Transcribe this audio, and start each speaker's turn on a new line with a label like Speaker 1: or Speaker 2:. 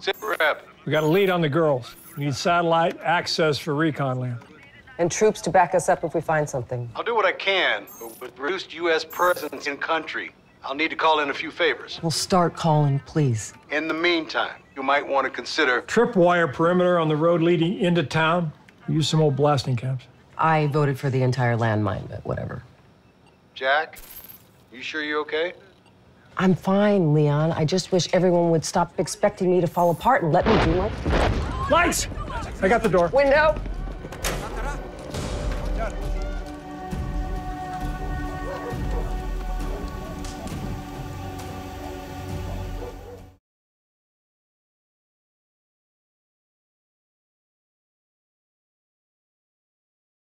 Speaker 1: Sit rep.
Speaker 2: We got a lead on the girls. We need satellite access for recon land.
Speaker 3: And troops to back us up if we find something.
Speaker 1: I'll do what I can, but with reduced U.S. presence in country, I'll need to call in a few favors.
Speaker 3: We'll start calling, please.
Speaker 1: In the meantime, you might want to consider
Speaker 2: Tripwire perimeter on the road leading into town. Use some old blasting caps.
Speaker 3: I voted for the entire landmine, but whatever.
Speaker 1: Jack. You sure you're okay?
Speaker 3: I'm fine, Leon. I just wish everyone would stop expecting me to fall apart and let me do my
Speaker 2: Lights! I got the door.
Speaker 3: window.